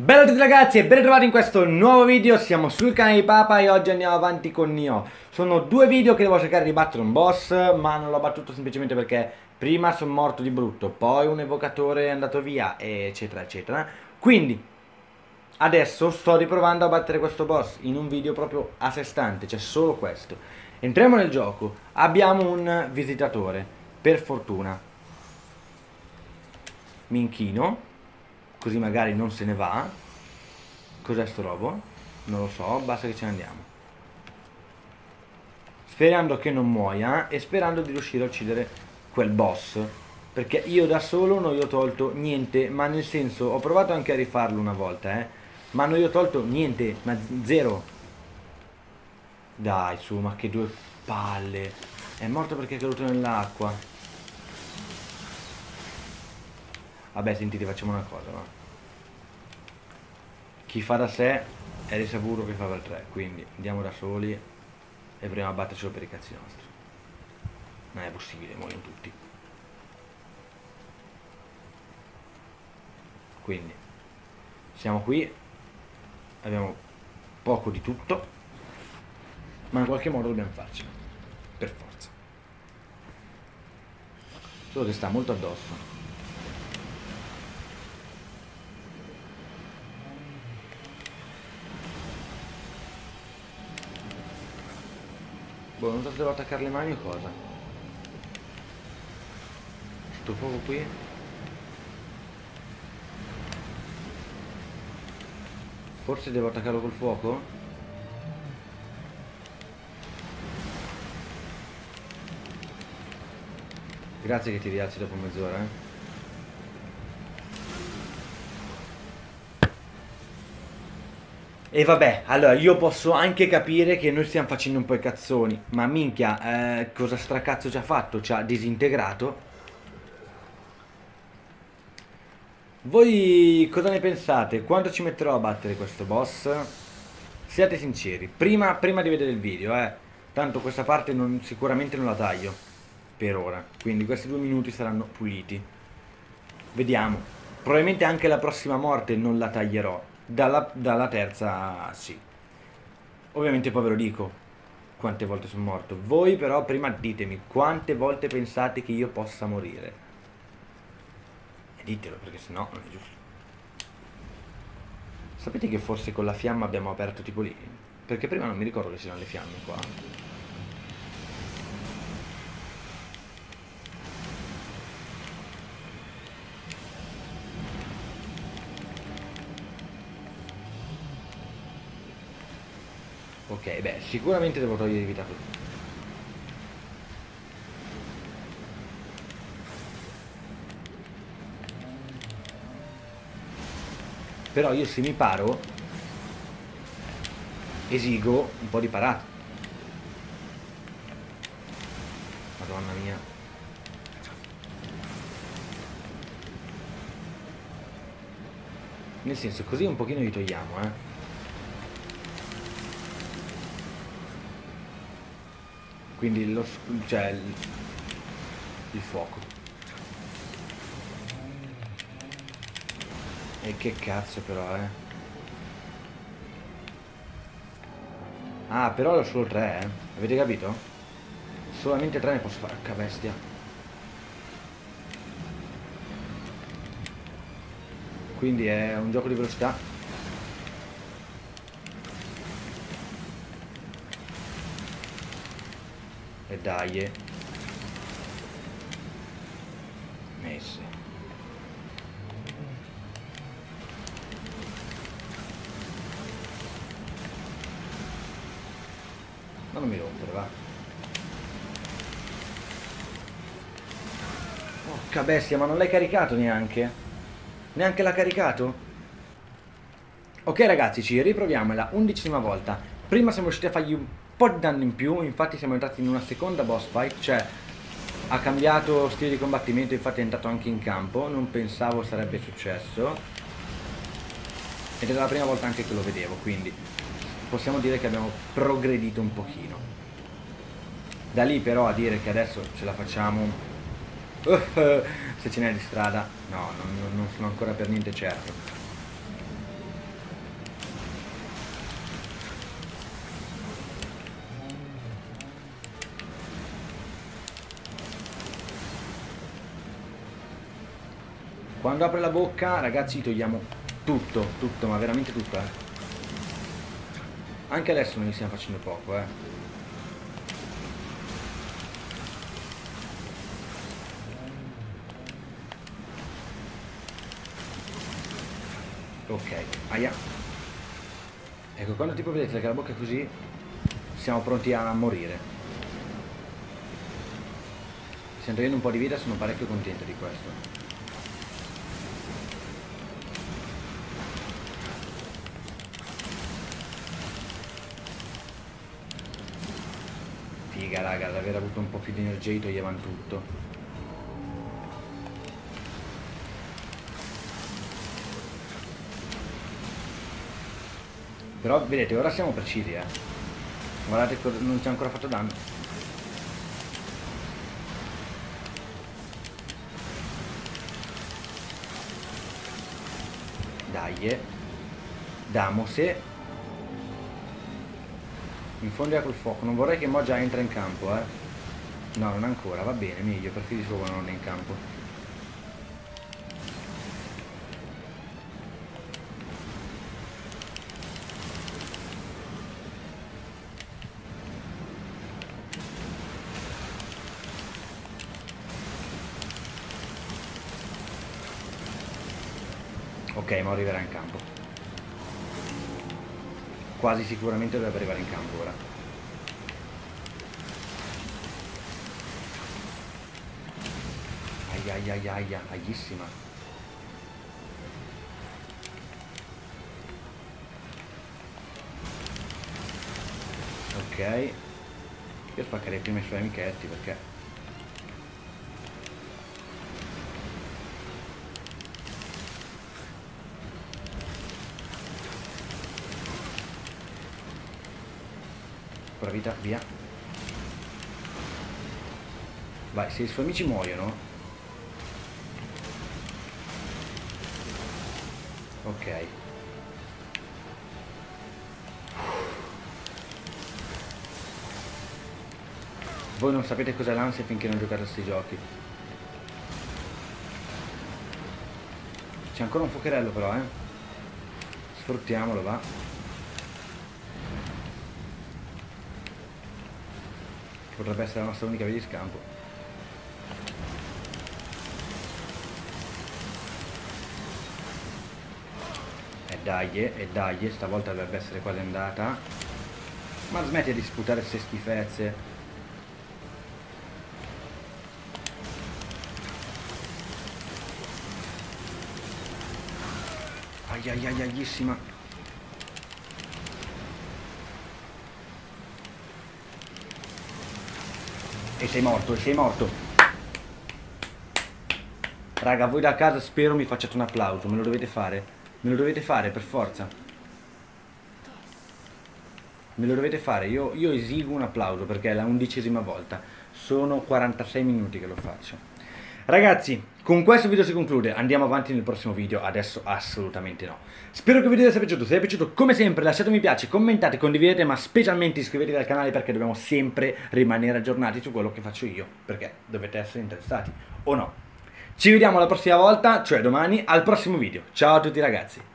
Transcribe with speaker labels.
Speaker 1: Bella a tutti ragazzi e ben ritrovati in questo nuovo video, siamo sul canale di Papa e oggi andiamo avanti con Nioh Sono due video che devo cercare di battere un boss, ma non l'ho battuto semplicemente perché prima sono morto di brutto, poi un evocatore è andato via, eccetera eccetera. Quindi, adesso sto riprovando a battere questo boss in un video proprio a sé stante, cioè solo questo. Entriamo nel gioco, abbiamo un visitatore, per fortuna. Mi inchino Così magari non se ne va. Cos'è sto robo? Non lo so, basta che ce ne andiamo. Sperando che non muoia e sperando di riuscire a uccidere quel boss. Perché io da solo non gli ho tolto niente, ma nel senso, ho provato anche a rifarlo una volta, eh. Ma non gli ho tolto niente, ma zero. Dai, su, ma che due palle. È morto perché è caduto nell'acqua. Vabbè, sentite, facciamo una cosa, no? Chi fa da sé è risaputo che fa per tre, quindi andiamo da soli e proviamo a battere solo per i cazzi nostri. Non è possibile, muoiono tutti. Quindi, siamo qui, abbiamo poco di tutto, ma in qualche modo dobbiamo farcela, per forza. Solo che sta molto addosso. Boh, non so se devo attaccare le mani o cosa. Sto fuoco qui. Forse devo attaccarlo col fuoco? Grazie che ti rialzi dopo mezz'ora, eh. E vabbè, allora io posso anche capire che noi stiamo facendo un po' i cazzoni, ma minchia, eh, cosa stracazzo ci ha fatto? Ci ha disintegrato? Voi cosa ne pensate? Quanto ci metterò a battere questo boss? Siate sinceri, prima, prima di vedere il video, eh. Tanto questa parte non, sicuramente non la taglio, per ora. Quindi questi due minuti saranno puliti. Vediamo. Probabilmente anche la prossima morte non la taglierò dalla, dalla terza sì. Ovviamente poi ve lo dico quante volte sono morto. Voi però prima ditemi quante volte pensate che io possa morire. E ditelo perché sennò non è giusto. Sapete che forse con la fiamma abbiamo aperto tipo lì? Perché prima non mi ricordo che c'erano le fiamme qua. Ok, beh, sicuramente devo togliere vita così. Però io se mi paro esigo un po' di parata. Madonna mia. Nel senso, così un pochino li togliamo, eh. Quindi lo, cioè il, il fuoco. E che cazzo però eh. Ah però ho solo tre eh. Avete capito? solamente tre ne posso fare H bestia. Quindi è un gioco di velocità E dai. Eh. Messe. Non mi rompere, va. Porca bestia, ma non l'hai caricato neanche? Neanche l'ha caricato? Ok ragazzi, ci riproviamo, è la undicesima volta. Prima siamo riusciti a fargli un po' di danno in più, infatti siamo entrati in una seconda boss fight, cioè ha cambiato stile di combattimento, infatti è entrato anche in campo, non pensavo sarebbe successo. Ed è la prima volta anche che lo vedevo, quindi possiamo dire che abbiamo progredito un pochino. Da lì però a dire che adesso ce la facciamo, se ce n'è di strada, no, non, non sono ancora per niente certo. Quando apre la bocca, ragazzi, togliamo tutto, tutto, ma veramente tutto, eh. Anche adesso noi stiamo facendo poco, eh. Ok, aia. Ecco, quando tipo vedete che la bocca è così, siamo pronti a morire. Stiamo togliendo un po' di vita, sono parecchio contento di questo. Figa raga, ad aver avuto un po' più di energia gli toglievano tutto. Però vedete, ora siamo precisi, eh. Guardate, non ci ha ancora fatto danno. Dai, eh. Damose. Infondia col fuoco. Non vorrei che Mo già entra in campo, eh. No, non ancora, va bene, meglio, preferisco quando non è in campo. Ok, ma arriverà in campo. Quasi sicuramente dovrebbe arrivare in campo ora. Aia aia aia aia. Ok. Io spaccherei prima i suoi amichetti perché Ancora vita, via. Vai, se i suoi amici muoiono... Ok. Voi non sapete cos'è l'ansia finché non giocate a questi giochi. C'è ancora un fuocherello però, eh. Sfruttiamolo, va. Potrebbe essere la nostra unica via di scampo. E dai, e dai, stavolta dovrebbe essere quasi andata. Ma smetti di sputare queste schifezze. Ai E sei morto, e sei morto. Raga, voi da casa spero mi facciate un applauso, me lo dovete fare. Me lo dovete fare, per forza. Me lo dovete fare, io, io esigo un applauso perché è la undicesima volta. Sono 46 minuti che lo faccio. Ragazzi, con questo video si conclude, andiamo avanti nel prossimo video, adesso assolutamente no. Spero che il video sia piaciuto, se vi è piaciuto come sempre lasciate un mi piace, commentate, condividete, ma specialmente iscrivetevi al canale perché dobbiamo sempre rimanere aggiornati su quello che faccio io, perché dovete essere interessati, o no. Ci vediamo la prossima volta, cioè domani, al prossimo video. Ciao a tutti ragazzi.